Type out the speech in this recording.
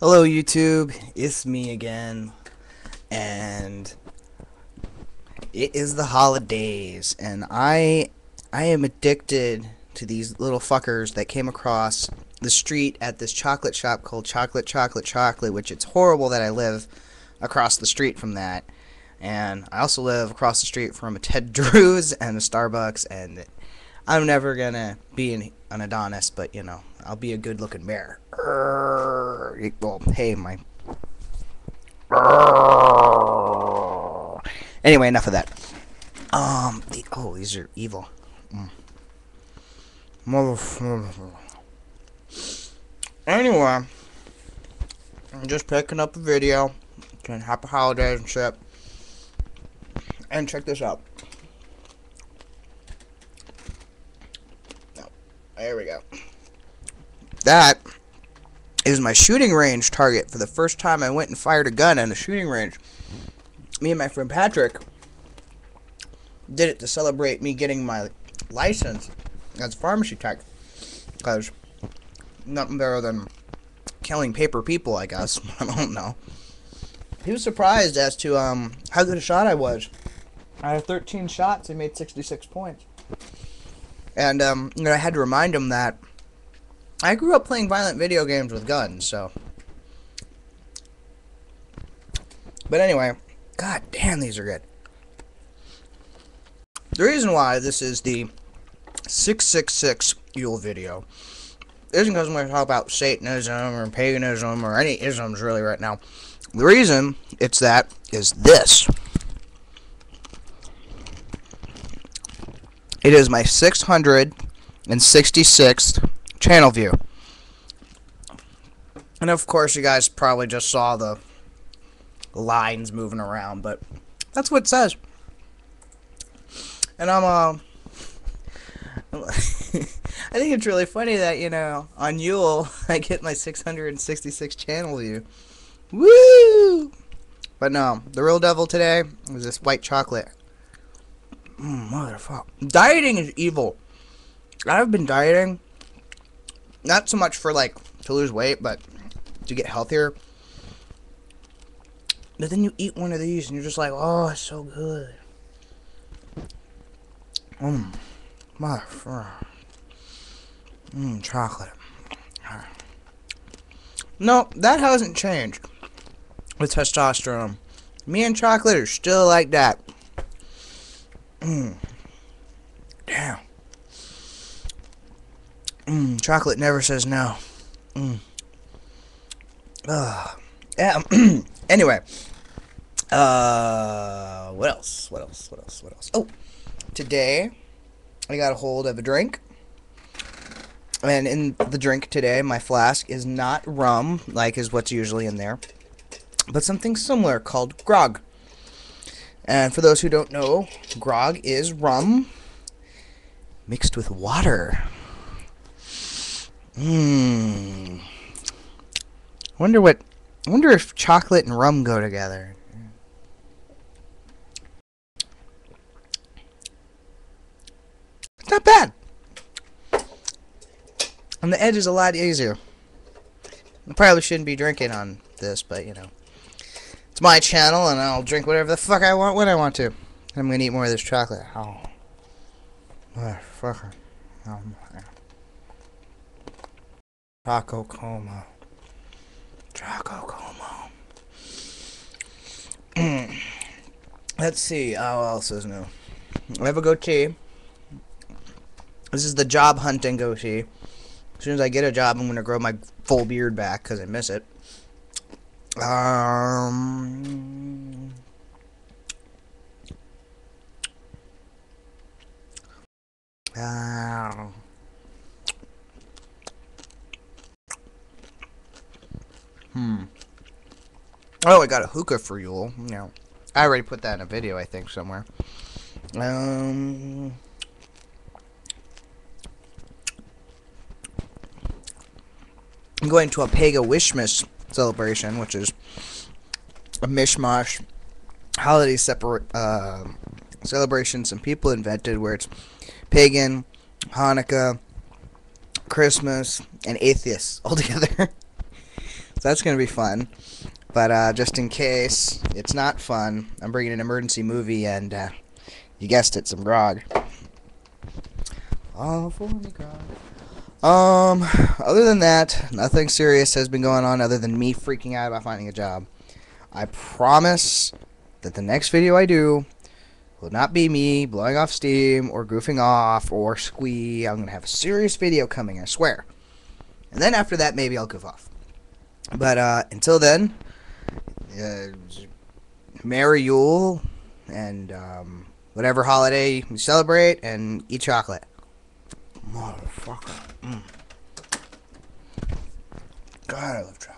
Hello YouTube, it's me again, and it is the holidays, and I I am addicted to these little fuckers that came across the street at this chocolate shop called Chocolate Chocolate Chocolate, which it's horrible that I live across the street from that, and I also live across the street from a Ted Drewes and a Starbucks, and I'm never gonna be an, an Adonis, but you know, I'll be a good looking bear. Urgh. Well, hey, my. Urgh. Anyway, enough of that. Um, the, oh, these are evil. Mm. Motherfucker. Anyway, I'm just picking up a video. Saying happy holidays and shit. And check this out. There we go. That is my shooting range target for the first time I went and fired a gun in a shooting range. Me and my friend Patrick did it to celebrate me getting my license as pharmacy tech. Because nothing better than killing paper people, I guess. I don't know. He was surprised as to um how good a shot I was. I had 13 shots and made 66 points. And um, you know, I had to remind him that I grew up playing violent video games with guns, so. But anyway, god damn, these are good. The reason why this is the 666 Yule video isn't because I'm going to talk about Satanism or paganism or any isms really right now. The reason it's that is this. It is my 666th channel view. And of course, you guys probably just saw the lines moving around, but that's what it says. And I'm, uh, I think it's really funny that, you know, on Yule, I get my 666 channel view. Woo! But no, the real devil today was this white chocolate. Mm, motherfucker. Dieting is evil. I've been dieting. Not so much for, like, to lose weight, but to get healthier. But then you eat one of these and you're just like, oh, it's so good. Mmm. Motherfucker. Mmm, chocolate. No, that hasn't changed with testosterone. Me and chocolate are still like that. Mmm. Damn. Mmm. Chocolate never says no. Mm. Ugh. Yeah. anyway. Uh. What else? What else? What else? What else? Oh. Today, I got a hold of a drink. And in the drink today, my flask is not rum, like is what's usually in there, but something similar called grog. And for those who don't know, grog is rum mixed with water. Mmm. Wonder what. Wonder if chocolate and rum go together. It's not bad. And the edge is a lot easier. I probably shouldn't be drinking on this, but you know. It's my channel, and I'll drink whatever the fuck I want when I want to. And I'm gonna eat more of this chocolate. Oh. Motherfucker. Oh, Choco Como. Choco Como. Let's see. Oh, else is new? I have a goatee. This is the job hunting goatee. As soon as I get a job, I'm going to grow my full beard back because I miss it. Um... Uh, hmm. Oh, I got a hookah for. You know, I already put that in a video, I think, somewhere. Um... I'm going to a Pega Wishmas celebration, which is a mishmash holiday separ- uh, celebration some people invented where it's pagan, Hanukkah, Christmas, and atheists all together. So that's gonna be fun. But uh, just in case it's not fun, I'm bringing an emergency movie and uh, you guessed it, some grog. All for the grog. Um, other than that, nothing serious has been going on other than me freaking out about finding a job. I promise that the next video I do will not be me blowing off steam or goofing off or squee. I'm going to have a serious video coming, I swear. And then after that, maybe I'll goof off. But uh, until then, uh, Merry Yule and um, whatever holiday you celebrate and eat chocolate. Motherfucker. Mm. God, I love chocolate.